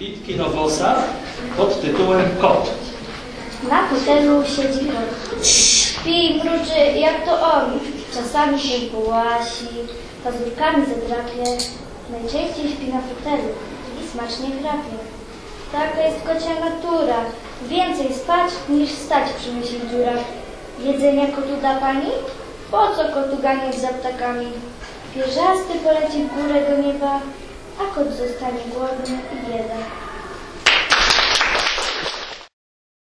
Litki Nowosa pod tytułem Kot. Na fotelu siedzi kot. Śpi i mruczy jak to on. Czasami się połasi, pazurkami zadrapie. Najczęściej śpi na fotelu i smacznie chrapie. Taka jest kocia natura. Więcej spać niż stać przy myśli dziurach. Jedzenia kotu da pani? Po co kotu ganiać za ptakami? Pierzasty poleci w górę do nieba, a kot zostanie głodny i bieda.